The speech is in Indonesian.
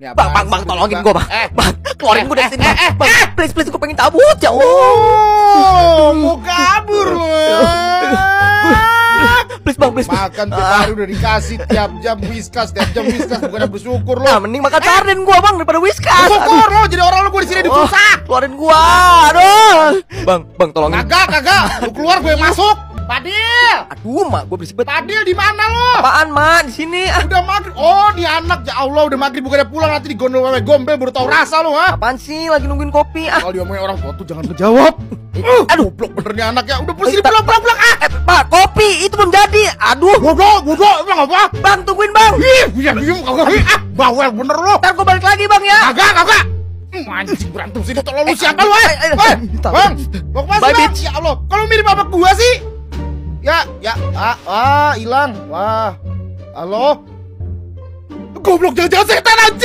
Ya, Bang, bang, bang, tolongin gue bang. Eh, Bang, keluarin gue dari eh, sini. eh, Bang, eh, bang, please, please, gue pengen cabut. Ya. Oh, mau kabur. Please bang, please. Makan tiap hari udah dikasih tiap jam whiskas, tiap jam whiskas bukannya bersyukur lu. Nah, mending makan sarden gue bang daripada whiskas. Syukur lo jadi orang lu gue di sini Aduh. susah. Keluarin gua. Aduh. Bang, bang tolongin. Kagak, kagak. Lu keluar gue masuk. Padil. Aduh, mak, gue berisik banget. Padil di mana lu? Apaan, mak? Di sini. Ah. Udah maghrib. Oh, anak ya Allah udah maghrib bukannya pulang nanti digondol wewe gombel baru tau rasa lu, ha? Apaan sih? Lagi nungguin kopi. Ah. Kalau diomongin orang tua tuh jangan ngejawab. Uh, aduh, goblok bener nih anak ya. Udah Eh, pulang pulang pulang ah. Eh, Pak, kopi itu belum jadi. Aduh. Bodoh, bodoh, emang apa? Bang, tungguin, Bang. Ih, bisa diem kagak ah, bawel bener lu. Ntar gue balik lagi, Bang ya. Kagak, kagak. Hmm, Anjing berantem sini tolong lu Eh, siapa lu, eh? eh, eh. Bang, mau ke mana sih, Bang? Ya Allah, kalau mirip bapak gua sih. Ya, ya, ah, ah, hilang. Wah. Halo? 고블록 내가 내가 쓰겠다 나